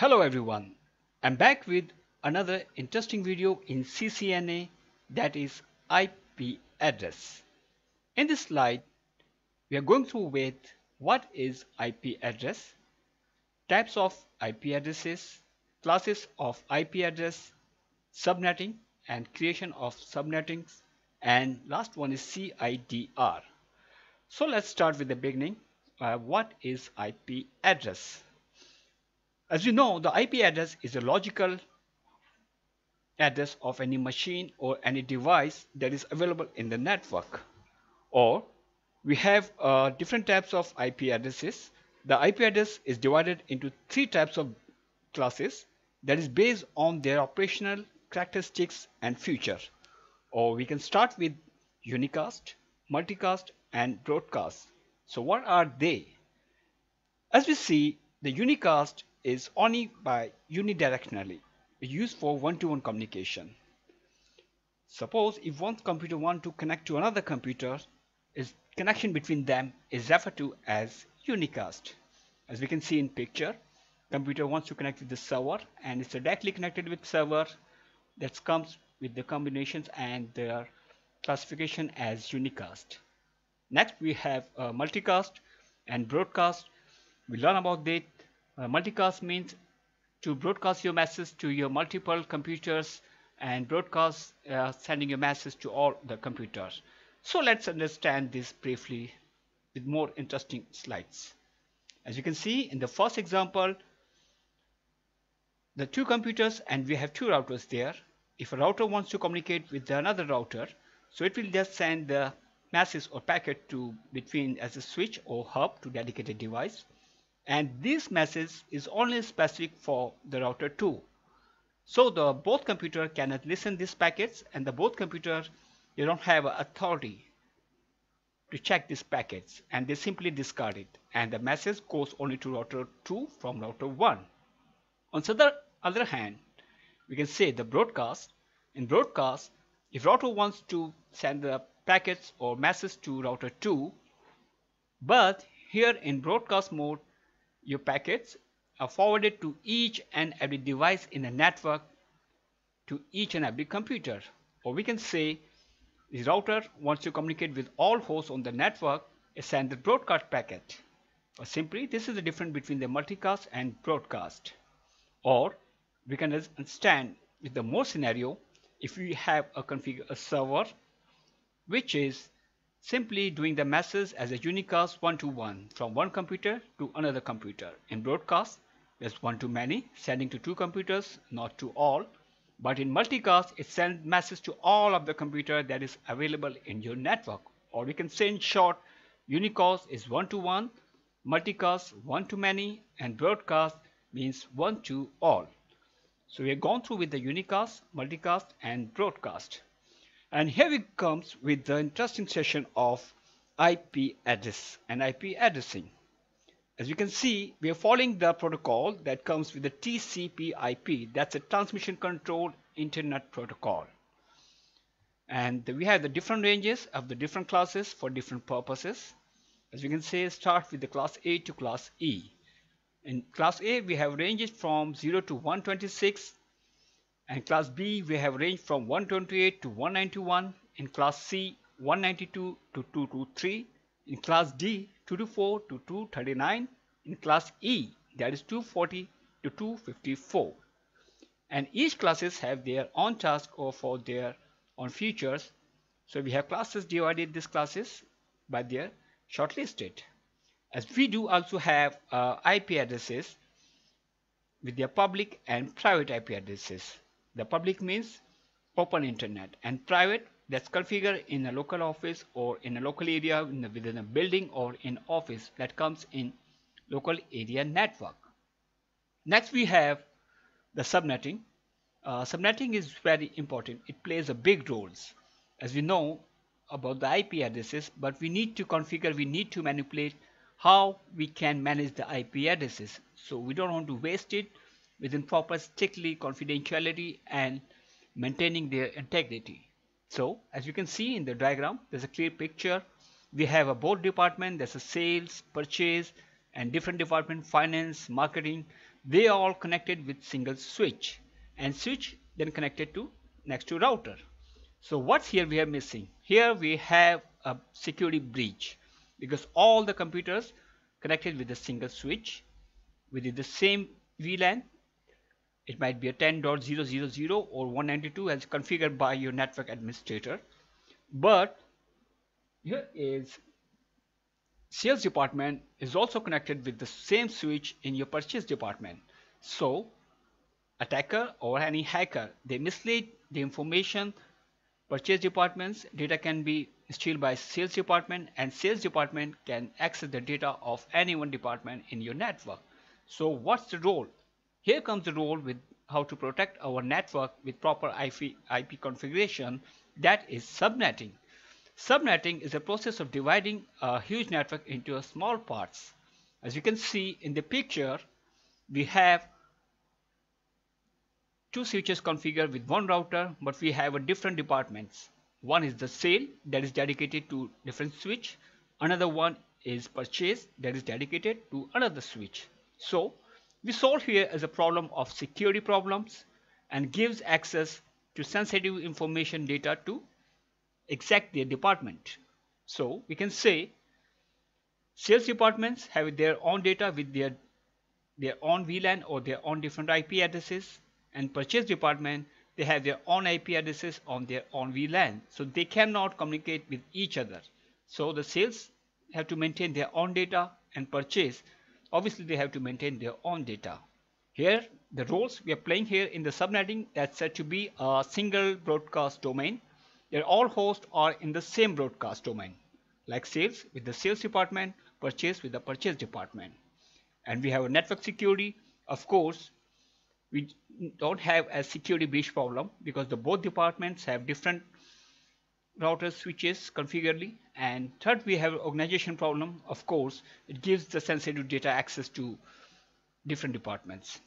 Hello everyone, I'm back with another interesting video in CCNA that is IP address. In this slide, we are going through with what is IP address, types of IP addresses, classes of IP address, subnetting and creation of subnettings and last one is CIDR. So let's start with the beginning. Uh, what is IP address? As you know, the IP address is a logical address of any machine or any device that is available in the network. Or we have uh, different types of IP addresses. The IP address is divided into three types of classes that is based on their operational characteristics and feature. Or we can start with unicast, multicast and broadcast. So what are they? As we see, the unicast is only by unidirectionally used for one-to-one -one communication. Suppose if one computer wants to connect to another computer, is connection between them is referred to as unicast. As we can see in picture, computer wants to connect with the server and it's directly connected with server that comes with the combinations and their classification as unicast. Next we have uh, multicast and broadcast. We learn about that. Uh, multicast means to broadcast your message to your multiple computers and broadcast uh, sending your message to all the computers. So let's understand this briefly with more interesting slides. As you can see in the first example, the two computers and we have two routers there. If a router wants to communicate with another router, so it will just send the message or packet to between as a switch or hub to dedicated device and this message is only specific for the router 2 so the both computer cannot listen these packets and the both computer they don't have authority to check these packets and they simply discard it. And the message goes only to router 2 from router 1 on the other, hand we can say the broadcast in broadcast if router wants to send the packets or message to router 2 but here in broadcast mode your packets uh, are forwarded to each and every device in the network to each and every computer. Or we can say the router wants to communicate with all hosts on the network and send the broadcast packet. Or simply this is the difference between the multicast and broadcast. Or we can understand with the more scenario if we have a configure a server which is simply doing the message as a unicast one-to-one -one from one computer to another computer. In broadcast, there's one-to-many, sending to two computers, not to all. But in multicast, it sends message to all of the computer that is available in your network. Or we can say in short, unicast is one-to-one, -one, multicast one-to-many, and broadcast means one-to-all. So we have gone through with the unicast, multicast, and broadcast. And here it comes with the interesting session of IP address and IP addressing. As you can see, we are following the protocol that comes with the TCP IP. That's a transmission control internet protocol. And we have the different ranges of the different classes for different purposes. As you can see, start with the class A to class E. In class A, we have ranges from 0 to 126 and class B we have range from 128 to 191 in class C 192 to 223 in class D 224 to 239 in class E that is 240 to 254 and each classes have their own task or for their own features. So we have classes divided these classes by their shortlisted as we do also have uh, IP addresses with their public and private IP addresses the public means open internet and private that's configured in a local office or in a local area within a building or in office that comes in local area network. Next we have the subnetting. Uh, subnetting is very important. It plays a big role as we know about the IP addresses but we need to configure, we need to manipulate how we can manage the IP addresses. So we don't want to waste it within proper strictly confidentiality and maintaining their integrity. So as you can see in the diagram, there's a clear picture. We have a board department, there's a sales, purchase, and different department finance marketing they are all connected with single switch and switch then connected to next to router so what's here we are missing here we have a security breach because all the computers connected with a single switch within the same VLAN it might be a 10.000 or 192 as configured by your network administrator but here is sales department is also connected with the same switch in your purchase department so attacker or any hacker they mislead the information purchase departments data can be steal by sales department and sales department can access the data of any one department in your network. So what's the role? Here comes the role with how to protect our network with proper IP, IP configuration that is subnetting. Subnetting is a process of dividing a huge network into small parts. As you can see in the picture, we have two switches configured with one router, but we have a different departments. One is the sale that is dedicated to different switch. Another one is purchase that is dedicated to another switch. So we solve here as a problem of security problems and gives access to sensitive information data to exact their department. So we can say sales departments have their own data with their their own VLAN or their own different IP addresses and purchase department they have their own IP addresses on their own VLAN. So they cannot communicate with each other. So the sales have to maintain their own data and purchase. Obviously they have to maintain their own data. Here the roles we are playing here in the subnetting that's said to be a single broadcast domain. Their all hosts are in the same broadcast domain like sales with the sales department, purchase with the purchase department. And we have a network security. Of course, we don't have a security breach problem because the both departments have different routers switches configuredly and third we have organization problem. Of course it gives the sensitive data access to different departments.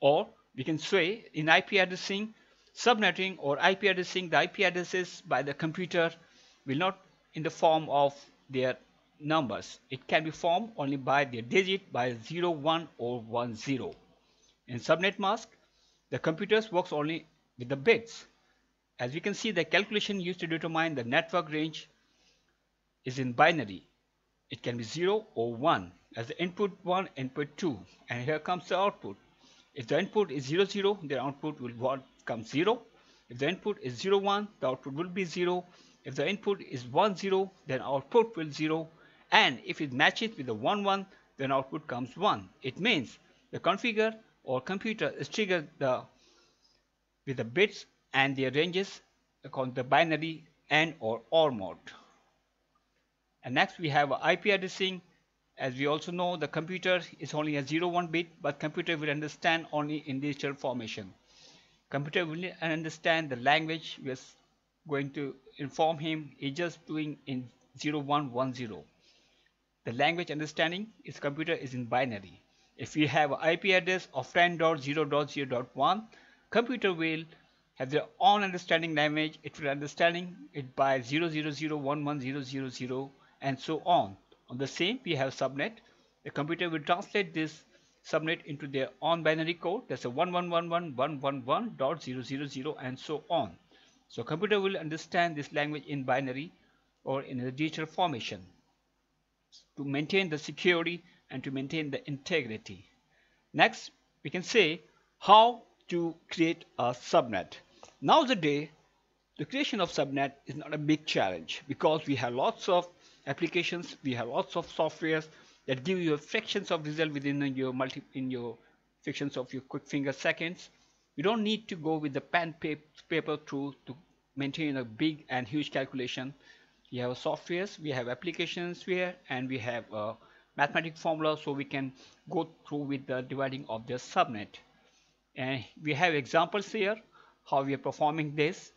Or we can say in IP addressing subnetting or IP addressing the IP addresses by the computer will not in the form of their numbers. It can be formed only by their digit by 0 1 or 1 0 in subnet mask, the computers works only with the bits. As we can see, the calculation used to determine the network range is in binary. It can be 0 or 1 as the input 1, input 2 and here comes the output. If the input is 0, 0, the output will come 0. If the input is 0, 1, the output will be 0. If the input is 1, 0, then output will 0. And if it matches with the 1, 1, then output comes 1. It means the configure or computer is triggered the, with the bits and their ranges called the binary AND or OR mode. And next we have IP addressing. As we also know, the computer is only a 0 1 bit, but computer will understand only in digital formation. Computer will understand the language we are going to inform him is just doing in 0110. The language understanding is computer is in binary. If we have IP address of 10.0.0.1, computer will have their own understanding language. It will understanding it by 000110000 and so on. On the same, we have subnet. The computer will translate this subnet into their own binary code. That's a 111111.000 and so on. So computer will understand this language in binary or in a digital formation to maintain the security and to maintain the integrity. Next, we can say how to create a subnet. Nowadays, the day, the creation of subnet is not a big challenge because we have lots of applications, we have lots of softwares that give you fractions of result within your multi in your fractions of your quick finger seconds. You don't need to go with the pen paper through to maintain a big and huge calculation. We have softwares, we have applications here, and we have a mathematic formula so we can go through with the dividing of the subnet and we have examples here how we are performing this.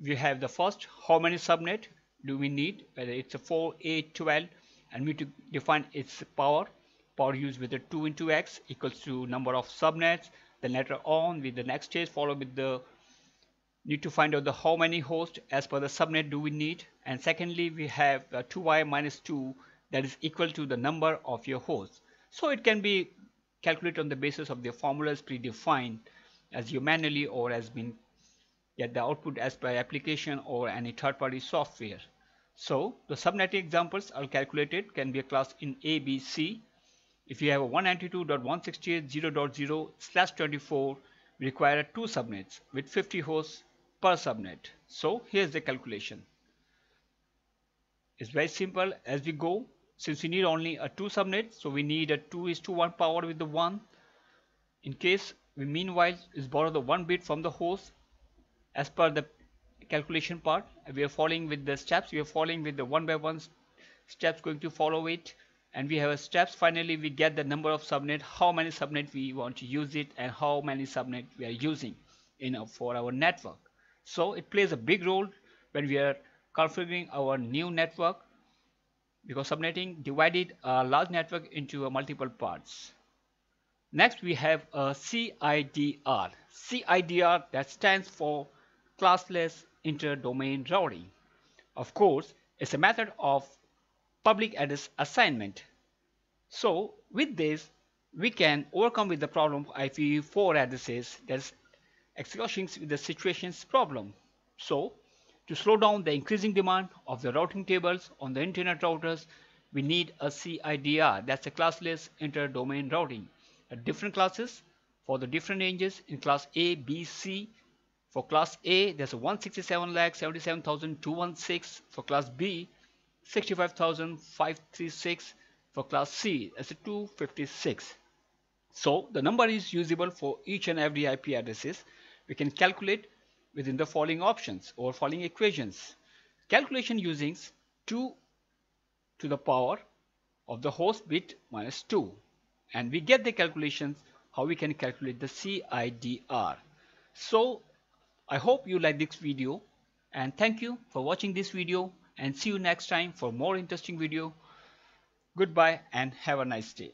We have the first how many subnet do we need? Whether it's a 4 8 12 and we to define its power. Power used with the 2 into x equals to number of subnets. Then later on with the next stage follow with the need to find out the how many hosts as per the subnet do we need. And secondly we have 2y minus 2 that is equal to the number of your hosts. So it can be calculated on the basis of the formulas predefined as you manually or has been get the output as per application or any third-party software. So the subnetting examples are calculated can be a class in A, B, C. If you have a 192.168.0.0 slash 24 we require two subnets with 50 hosts per subnet. So here's the calculation. It's very simple as we go since we need only a two subnet so we need a 2 is to 1 power with the 1 in case we meanwhile is borrow the 1 bit from the host as per the calculation part. We are following with the steps. We are following with the one by one steps going to follow it. And we have a steps. Finally we get the number of subnet how many subnet we want to use it and how many subnet we are using in for our network. So it plays a big role when we are configuring our new network because subnetting divided a large network into multiple parts next we have uh, a CIDR CIDR that stands for classless inter-domain routing. Of course, it's a method of public address assignment. So with this, we can overcome with the problem of IPv4 addresses that's executing with the situations problem. So to slow down the increasing demand of the routing tables on the internet routers, we need a CIDR, that's a classless inter-domain routing. Different classes for the different ranges in class A, B, C, for class A, there's a 167 lakh 77,216. For class B, 65,536. For class C, that's a 256. So the number is usable for each and every IP addresses. We can calculate within the following options or following equations. Calculation using 2 to the power of the host bit minus 2 and we get the calculations how we can calculate the CIDR. So I hope you like this video and thank you for watching this video and see you next time for more interesting video. Goodbye and have a nice day.